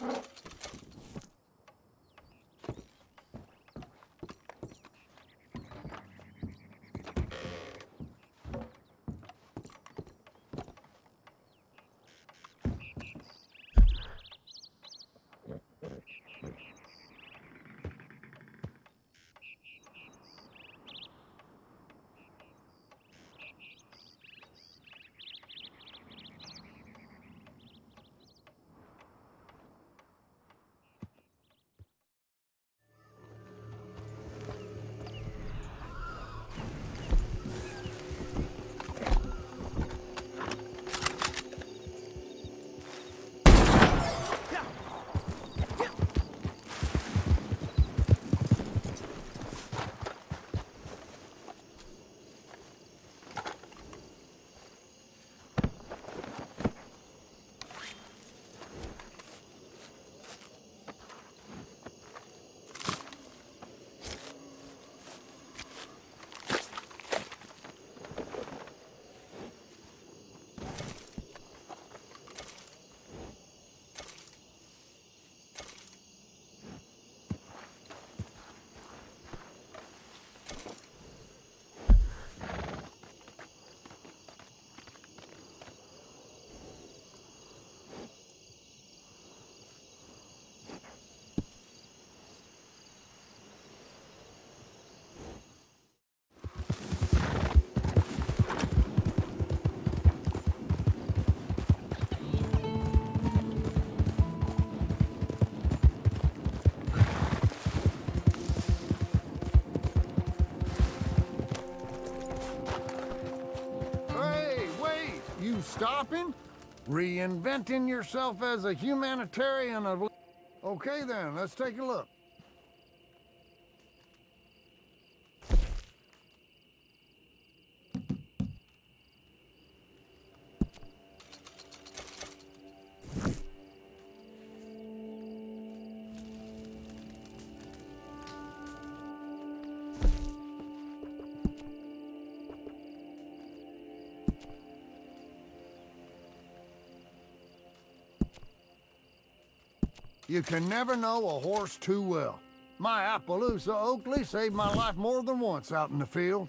Hey, wait! You stopping? Reinventing yourself as a humanitarian of... Okay then, let's take a look. You can never know a horse too well. My Appaloosa Oakley saved my life more than once out in the field.